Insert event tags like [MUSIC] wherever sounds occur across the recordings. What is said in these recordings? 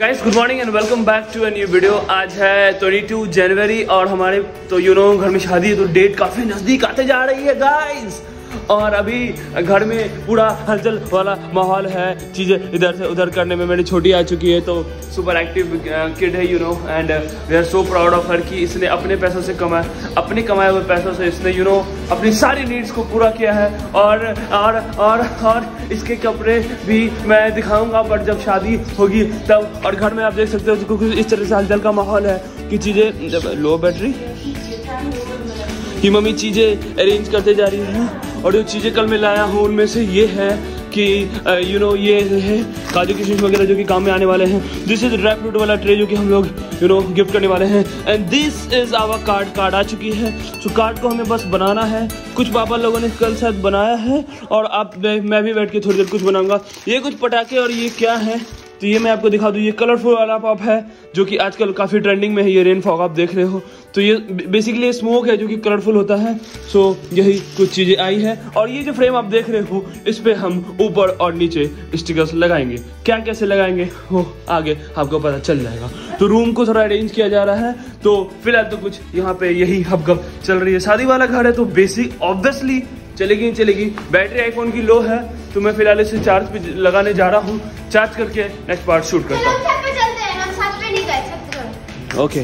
Guys good morning and welcome back to a new video आज है 22 जनवरी और हमारे तो यू नो घर में शादी है तो डेट काफ़ी नज़दीक आते जा रही है गाइस और अभी घर में पूरा हलचल वाला माहौल है। चीज़ें इधर से उधर करने में मेरी छोटी आ चुकी है तो सुपर एक्टिव किड है you know and we are so proud of her कि इसने अपने पैसों से कमाया, अपने कमाए हुए पैसों से इसने यू नो अपनी सारी नीड्स को पूरा किया है। और और और और इसके कपड़े भी मैं दिखाऊँगा बट जब शादी होगी तब, और घर में आप देख सकते हो क्योंकि इस तरह से हलचल का माहौल है कि चीज़ें लो बैटरी कि मम्मी चीज़ें अरेंज करते जा रही हैं और जो चीज़ें कल मैं लाया हूँ, उनमें से ये है कि यू नो ये है काजू किशमिश वगैरह जो कि काम में आने वाले हैं। दिस इज़ ड्राई फ्रूट वाला ट्रे जो कि हम लोग यू नो गिफ्ट करने वाले हैं। And this is our card card आ चुकी है। सो कार्ड को हमें बस बनाना है। कुछ पापा लोगों ने कल शायद बनाया है और आप मैं भी बैठ के थोड़ी देर कुछ बनाऊँगा। ये कुछ पटाखे और ये क्या है? तो ये मैं आपको दिखा दूँ, ये कलरफुल वाला पॉप है, जो कि आजकल काफ़ी ट्रेंडिंग में है, ये रेन फॉग आप देख रहे हो। तो ये बेसिकली स्मोक है, जो कि कलरफुल होता है। सो यही कुछ चीज़ें आई है। और ये जो फ्रेम आप देख रहे हो, इस पर हम ऊपर और नीचे स्टिकर्स लगाएँगे। क्या कैसे लगाएँगे? वो आगे आपको पता चल जाएगा। तो रूम को थोड़ा अरेंज किया जा रहा है। तो फ़िलहाल तो कुछ यहाँ पे यही हबगप चल रही है। शादी वाला घर है तो बेसिक ऑब्वियसली चलेगी चलेगी। बैटरी आईफोन की लो है। तो मैं फ़िलहाल इसे चार्ज पे लगाने जा रहा हूँ। चार्ज करके नेक्स्ट पार्ट शूट करता हूँ। ओके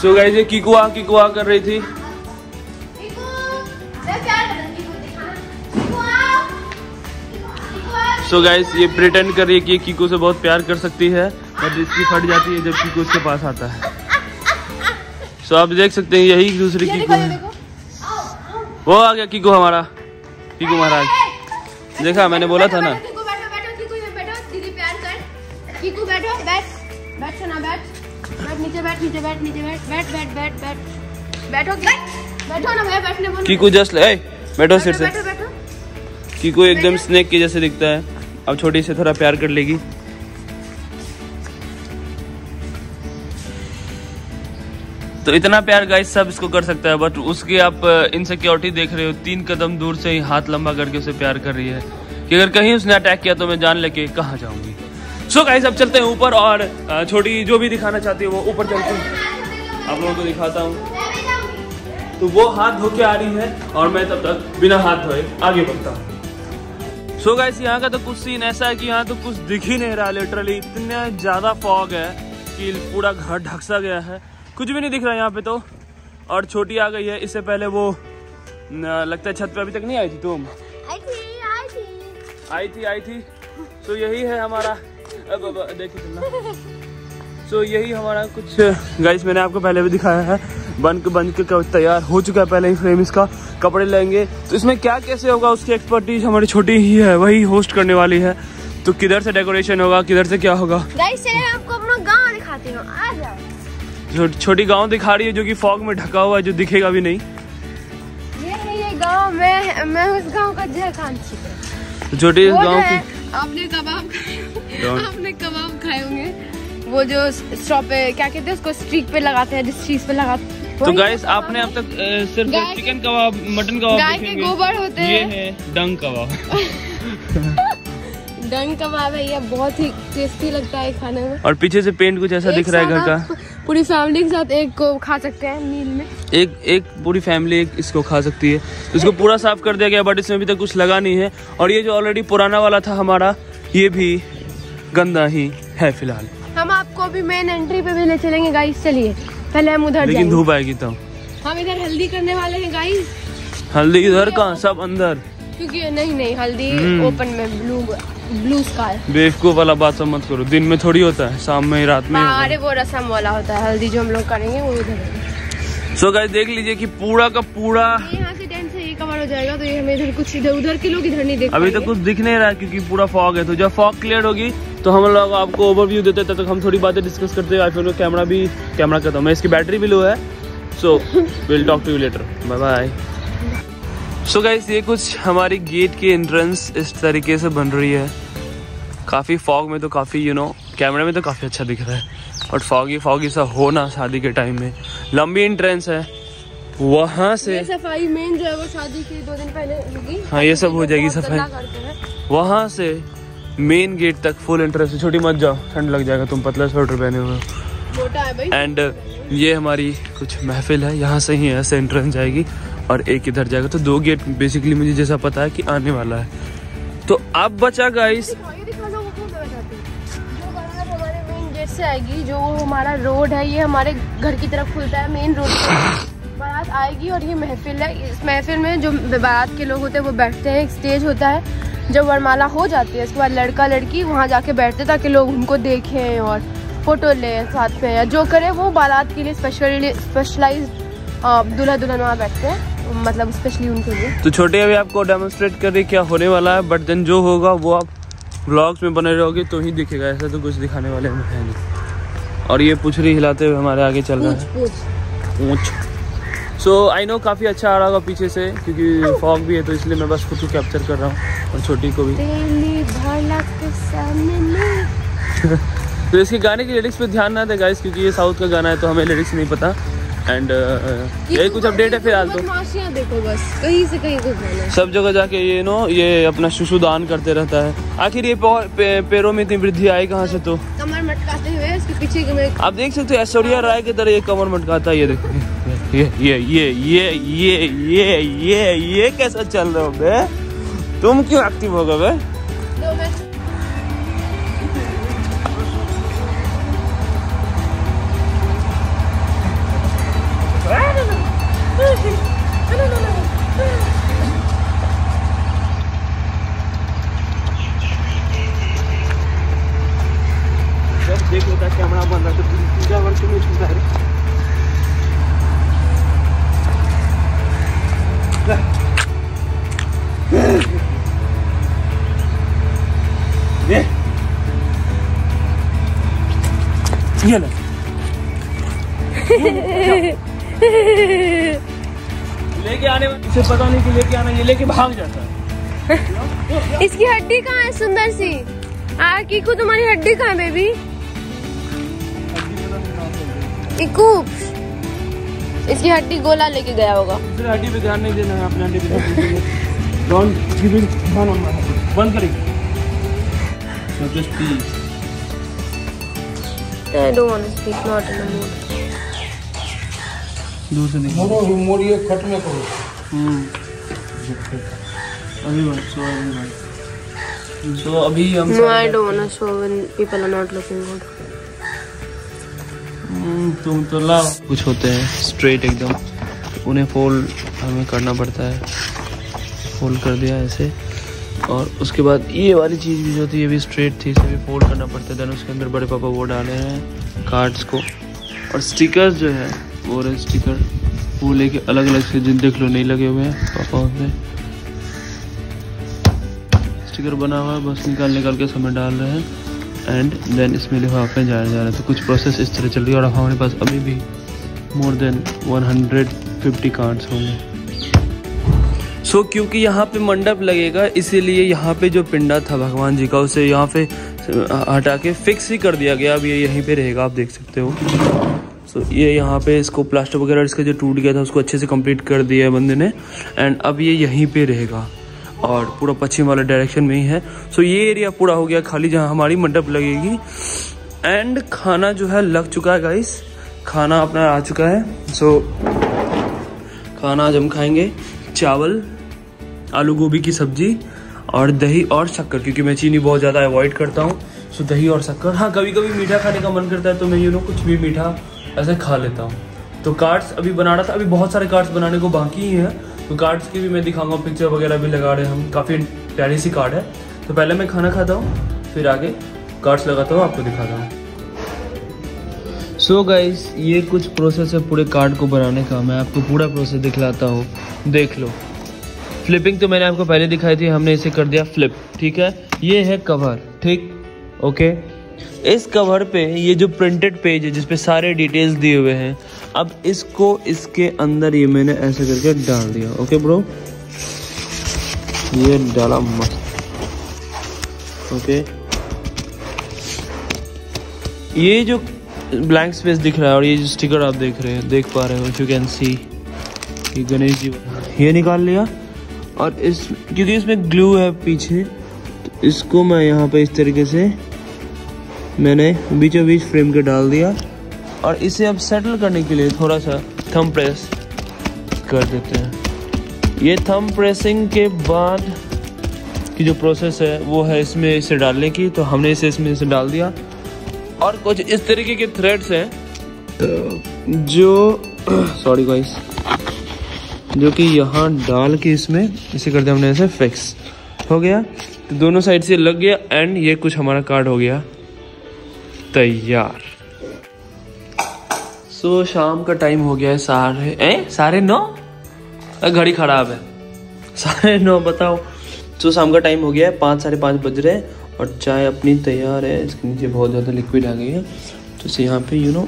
सो गाइस ये किकुआ किकुआ कर रही थी। सो so गाइस ये प्रिटेंड कर रही है कि कीकू से बहुत प्यार कर सकती है बट इसकी फट जाती है जब कीकू उसके पास आता है। सो so आप देख सकते हैं यही दूसरी कीकू है। वो आ गया कीकू हमारा। कीकू महाराज। देखा मैंने बोला था ना। कीकू जस्ट ले बैठो सिर से। कीकू एकदम स्नेक के जैसे दिखता है। अब छोटी से थोड़ा प्यार कर लेगी। तो इतना प्यार गाइस सब इसको कर सकता है बट उसकी आप इनसिक्योरिटी देख रहे हो, तीन कदम दूर से ही हाथ लंबा करके उसे प्यार कर रही है। कि अगर कहीं उसने अटैक किया तो मैं जान लेके कहाँ जाऊँगी। सो गाइस अब चलते हैं ऊपर और छोटी जो भी दिखाना चाहती है वो ऊपर चलते हैं। आप लोगों को दिखाता हूँ। तो वो हाथ धो के आ रही है और मैं तब तक बिना हाथ धोए आगे बढ़ता हूँ। सो गाइस यहाँ का तो कुछ सीन ऐसा है कि यहाँ तो कुछ दिख ही नहीं रहा लिटरली इतना ज़्यादा फॉग है कि पूरा घर ढकसा गया है। कुछ भी नहीं दिख रहा यहाँ पे तो। और छोटी आ गई है इससे पहले वो लगता है छत पे अभी तक नहीं आई थी तुम। आई थी आई थी। आई थी आई थी। तो यही है हमारा अब अब देखिए चलना। सो यही हमारा कुछ गाइस मैंने आपको पहले भी दिखाया है। बन के बन के तैयार हो चुका है पहले ही फ्रेम इसका। कपड़े लेंगे। तो इसमें क्या कैसे होगा उसकी एक्सपर्टीज हमारी छोटी ही है वही होस्ट करने वाली है। तो किधर से डेकोरेशन होगा किधर से क्या होगा? गाइस चले आपको अपना गाँव दिखाती हूँ। आ जाओ। छोटी गाँव दिखा रही है जो कि फॉग में ढका हुआ है जो दिखेगा भी नहीं। ये है ये गाँव मैं मैं उस गाँव का जय खान तो छोटी गाँव की आपने कबाब खाए आपने कबाब खाए होंगे। वो जो स्टॉप पे क्या कहते हैं उसको स्ट्रीक पे लगाते हैं जिस चीज़ पे लगाते हैं। तो गाइस आपने अब तक ए, सिर्फ़ चिकन कबाब मटन कबाब गाय के गोबर होते हैं ये है। डंग कबाब। [LAUGHS] डंग कबाब है ये बहुत ही टेस्टी लगता है खाने में। और पीछे से पेंट कुछ ऐसा दिख रहा है घर का। [LAUGHS] पूरी फैमिली के साथ एक को खा सकते हैं मील में। एक एक पूरी फैमिली एक इसको खा सकती है। तो इसको पूरा साफ़ कर दिया गया बट इसमें अभी तक कुछ लगा नहीं है। और ये जो ऑलरेडी पुराना वाला था हमारा ये भी गंदा ही है फ़िलहाल। हम आपको अभी मेन एंट्री पे भी ले चलेंगे गाइस चलिए। पहले हम उधर लेकिन धूप आएगी तब। हम इधर हल्दी करने वाले हैं गाइस हल्दी इधर कहाँ? सब अंदर। क्योंकि नहीं नहीं हल्दी ओपन में ब्लू ब्लू स्काई बेवकूफ़ वाला बात सब मत करो। दिन में थोड़ी होता है शाम में रात में अरे वो रसम वाला होता है हल्दी जो हम लोग करेंगे वो उधर सो गाइस देख लीजिए कि पूरा का पूरा यहाँ से टेंट से ये कवर हो जाएगा तो ये हमें इधर कुछ इधर उधर के लोग इधर नहीं देख अभी तो कुछ दिख नहीं रहा क्योंकि पूरा फॉग है। तो जब फॉग क्लियर होगी तो हम लोग आपको ओवरव्यू देते तब तक हम थोड़ी बातें डिस्कस करते हैं। आईफोन का कैमरा भी कैमरा करता हूँ। मैं इसकी बैटरी भी लो है। So will talk to you later bye bye so so guys ये कुछ हमारी गेट की एंट्रेंस इस तरीके से बन रही है। काफ़ी फॉग में तो काफ़ी यू नो कैमरे में तो काफ़ी अच्छा दिख रहा है। बट फॉगी फॉगी सा हो ना शादी के टाइम में। लंबी एंट्रेंस है। वहाँ से ये सफ़ाई मेन जो है वो शादी के दो दिन पहले होगी। हाँ, ये सब हो जाएगी सफ़ाई। वहाँ से मेन गेट तक फुल इंटरेस्ट छोटी मत जाओ ठंड लग जाएगा तुम पतला स्वेटर पहने हुए एंड ये हमारी कुछ महफिल है। यहाँ से ही ऐसे एंट्रेंस जाएगी और एक इधर जाएगा तो दो गेट बेसिकली मुझे जैसा पता है कि आने वाला है। तो अब बचा गाइस आएगी, जो हमारा रोड है, ये हमारे घर की तरफ़ खुलता है मेन रोड बारात आएगी और ये महफिल है। इस महफिल में जो बारात के लोग होते हैं, वो बैठते हैं, एक स्टेज होता है, जब वरमाला हो जाती है, उसके बाद लड़का, लड़की वहाँ जाके बैठते ताकि लोग उनको देखें और फ़ोटो लें साथ में, या जो करे, वो बारात के लिए स्पेशली स्पेशलाइज दूल्हा दुल्हन वहाँ बैठते हैं। मतलब स्पेशली उनके लिए। तो छोटे अभी आपको डेमोन्स्ट्रेट कर रही क्या होने वाला है बट देन जो होगा वो आप व्लॉग्स में बने रहोगे तो ही दिखेगा ऐसा तो कुछ दिखाने वाले हम है नहीं। और ये पुछरी हिलाते हुए हमारे आगे चल रहा है। पूछ सो आई नो काफ़ी अच्छा आ रहा होगा पीछे से क्योंकि फॉग भी है तो इसलिए मैं बस खुद को कैप्चर कर रहा हूँ और छोटी को भी। [LAUGHS] तो इसके गाने की लिरिक्स पे ध्यान ना दे गाइस क्योंकि ये साउथ का गाना है तो हमें लिरिक्स नहीं पता। एंड यही कुछ अपडेट है फ़िलहाल तो। देखो बस कहीं से कहीं घुस सब जगह जाके ये नो ये अपना शिशु दान करते रहता है। आखिर ये पौ- पैरों में इतनी वृद्धि आई कहाँ से तो? कमर मटकाते हुए इसके पीछे के में आप देख सकते हो ऐश्वर्या राय की तरह ये कमर मटकाता है ये देखो। ये ये ये ये ये ये ये ये कैसा चल रहा हो बे? तुम क्यों एक्टिव हो गए होता कॅमेरा बंद असतो तुझ्यावरची मी सुद्धा रे गेलं लेके आने इसे पता नहीं कि लेके आना ये लेके भाग जाता है। इसकी हड्डी कहाँ है सुंदर सी? आ की को तुम्हारी हड्डी कहाँ बेबी इसकी हड्डी गोला लेके गया होगा। दूसरे हड्डी पे ध्यान नहीं देना है अपने हड्डी पे डोंट गिव इट ध्यान बंद करिए। So just please I don't want to speak, not in the mood. दूर से देखो मोड़ो मोड़िए कट में करो हम्म। अभी बात सो अभी बात। सो अभी हम No, I don't want to show when people are not looking good. तुम तो लाओ। कुछ होते हैं स्ट्रेट एकदम। उन्हें फोल्ड हमें करना पड़ता है। फोल्ड कर दिया ऐसे। और उसके बाद ये वाली चीज़ भी जो थी, ये भी स्ट्रेट थी, इसे भी फोल्ड करना पड़ता है। देन उसके अंदर बड़े पापा वो डाले हैं कार्ड्स को। और स्टिकर्स जो है, वो रहे स्टिकर वो लेके अलग अलग से जिन देख लो, नहीं लगे हुए हैं पापा उसमें स्टिकर बना हुआ है, बस निकाल निकाल के समय डाल रहे हैं। एंड देन इसमें लिफाफे जाए जा रहे हैं। तो कुछ प्रोसेस इस तरह चल रही है और हमारे पास अभी भी मोर देन 150 कार्ड्स होंगे। सो so, क्योंकि यहाँ पे मंडप लगेगा इसीलिए यहाँ पे जो पिंडा था भगवान जी का उसे यहाँ पे हटा के फिक्स ही कर दिया गया। अब ये यहीं पे रहेगा आप देख सकते हो। सो so, ये यहाँ पे इसको प्लास्टर वगैरह इसका जो टूट गया था उसको अच्छे से कंप्लीट कर दिया है बंदे ने। एंड अब ये यहीं पे रहेगा। और पूरा पश्चिम वाले डायरेक्शन में ही है। सो ये एरिया पूरा हो गया खाली जहाँ हमारी मंडप लगेगी। एंड खाना जो है लग चुका है गाइस खाना अपना आ चुका है। सो so, खाना आज हम खाएँगे चावल आलू गोभी की सब्ज़ी और दही और शक्कर क्योंकि मैं चीनी बहुत ज़्यादा अवॉइड करता हूँ। सो so, दही और शक्कर। हाँ कभी कभी मीठा खाने का मन करता है तो मैं यू नो कुछ भी मीठा ऐसे खा लेता हूँ। तो कार्ड्स अभी बना रहा था। अभी बहुत सारे कार्ड्स बनाने को बाकी ही हैं। तो कार्ड्स की भी मैं दिखाऊँगा पिक्चर वगैरह भी लगा रहे हैं हम। काफ़ी प्यारी सी कार्ड है। तो पहले मैं खाना खाता हूँ, फिर आगे कार्ड्स लगाता हूँ, आपको दिखाता हूँ। सो so गाइस ये कुछ प्रोसेस है पूरे कार्ड को बनाने का। मैं आपको पूरा प्रोसेस दिखलाता हूँ। देख लो। फ्लिपिंग तो मैंने आपको पहले दिखाई थी, हमने इसे कर दिया फ्लिप ठीक है? ये है कवर ठीक? ओके इस कवर पे ये जो प्रिंटेड पेज है जिसपे सारे डिटेल्स दिए हुए हैं अब इसको इसके अंदर ये मैंने ऐसे करके डाल दिया। ओके ब्रो ये डाला मस्त। ओके ये जो ब्लैंक स्पेस दिख रहा है और ये जो स्टिकर आप देख रहे हैं, देख पा रहे हो यू कैन सी ये गणेश जी ये निकाल लिया। और इस, क्योंकि इसमें ग्लू है पीछे तो इसको मैं यहाँ पे इस तरीके से मैंने बीचों बीच फ्रेम के डाल दिया। और इसे अब सेटल करने के लिए थोड़ा सा थम प्रेस कर देते हैं। ये थम प्रेसिंग के बाद की जो प्रोसेस है, वो है इसमें इसे डालने की। तो हमने इसे इसमें इसे डाल दिया। और कुछ इस तरीके के थ्रेड्स हैं, जो [CLEARS THROAT] सॉरी गाइस जो कि यहाँ डाल के इसमें, इसे कर दिया हमने ऐसे फिक्स हो गया? तो दोनों साइड से लग गया एंड ये कुछ हमारा कार्ड हो गया। तैयार। सो so, शाम का टाइम हो गया है सारे ए साढ़े नौ? घड़ी खराब है। साढ़े नौ बताओ। सो so, शाम का टाइम हो गया है पाँच साढ़े पाँच बज रहे हैं और चाय अपनी तैयार है। इसके नीचे बहुत ज़्यादा लिक्विड आ गई है। तो इसे यहाँ पे यू नो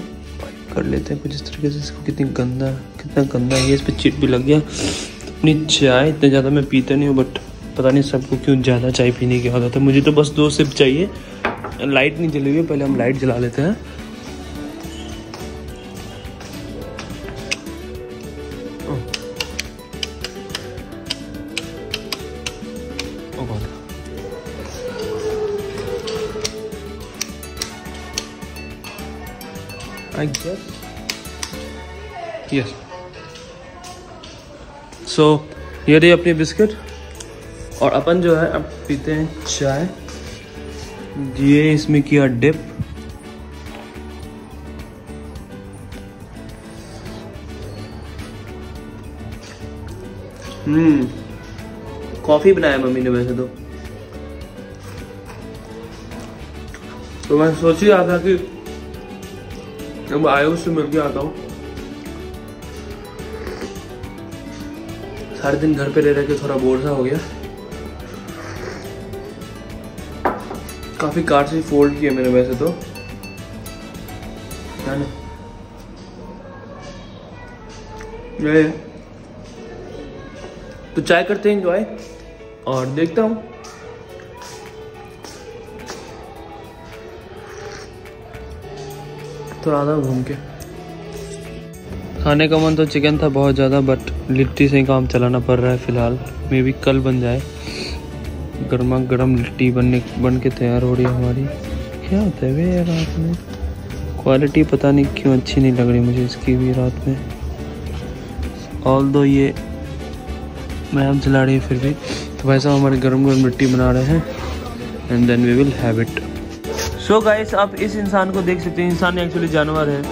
कर लेते हैं कुछ इस तरीके से। इसको कितनी गंदा कितना गंदा है। इस पर चिट भी लग गया। अपनी चाय इतने ज़्यादा मैं पीता नहीं हूँ बट पता नहीं सबको क्यों ज़्यादा चाय पीने की आदत है। मुझे तो बस दो सिप चाहिए। लाइट नहीं जली हुई पहले हम लाइट जला लेते हैं। I guess. Yes. So ये रही अपनी बिस्किट और अपन जो है, अब पीते हैं चाय ये इसमें किया डिप हम्म कॉफ़ी बनाया मम्मी ने वैसे तो तो मैं सोच ही रहा था कि अब आयुष से मिल के आता हूँ। सारे दिन घर पे रह रह के थोड़ा बोर सा हो गया। काफ़ी कार्ड से फोल्ड किया मैंने वैसे तो। है तो चाय करते हैं इंजॉय और देखता हूँ। थोड़ा आता हूँ घूम के। खाने का मन तो चिकन था बहुत ज़्यादा बट लिट्टी से ही काम चलाना पड़ रहा है फ़िलहाल। मे भी कल बन जाए। गर्मा गर्म लिट्टी बनने, बन के तैयार हो रही है हमारी। क्या होता है वे रात में? क्वालिटी पता नहीं क्यों अच्छी नहीं लग रही मुझे इसकी भी रात में। ऑल दो ये मैम चला रही है फिर भी। तो भाई साहब हमारे गर्म गर्म लिट्टी बना रहे हैं and then we will have it so guys आप इस इंसान को देख सकते हैं, इंसान एक्चुअली जानवर है।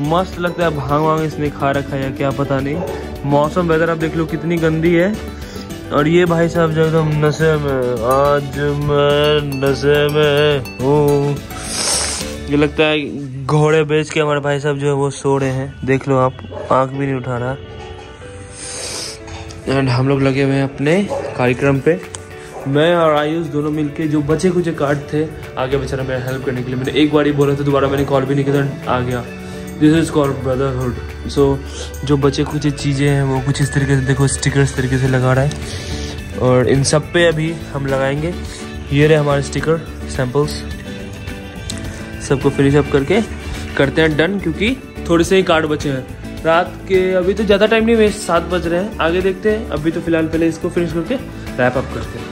मस्त लगता है, भाँग वांग इसने खा रखा है क्या पता नहीं। मौसम वेदर आप देख लो, कितनी गंदी है। और ये भाई साहब जो एकदम नशे में, आज मैं नशे में हूँ। ये लगता है घोड़े बेच के हमारे भाई साहब जो है, वो सो रहे हैं। देख लो आप, आँख भी नहीं उठा रहा। एंड हम लोग लगे हुए हैं अपने कार्यक्रम पे। मैं और आयुष दोनों मिलके जो बचे कुछ कार्ड थे, आगे बेचारा मेरा हेल्प करने के लिए मैंने एक बार ही बोला था, दोबारा मैंने कॉल भी नहीं किया आ गया। This is call brotherhood so जो बचे कुछ चीज़ें हैं, वो कुछ इस तरीके से देखो स्टिकर इस तरीके से लगा रहा है। और इन सब पे अभी हम लगाएँगे। ये रहे हमारे स्टिकर सैम्पल्स सबको फिनिश अप करके करते हैं डन क्योंकि थोड़े से ही कार्ड बचे हैं। रात के, अभी तो ज़्यादा टाइम नहीं वेस्ट सात बज रहे हैं। आगे देखते हैं, अभी तो फ़िलहाल पहले इसको फिनिश करके रैप अप करते हैं।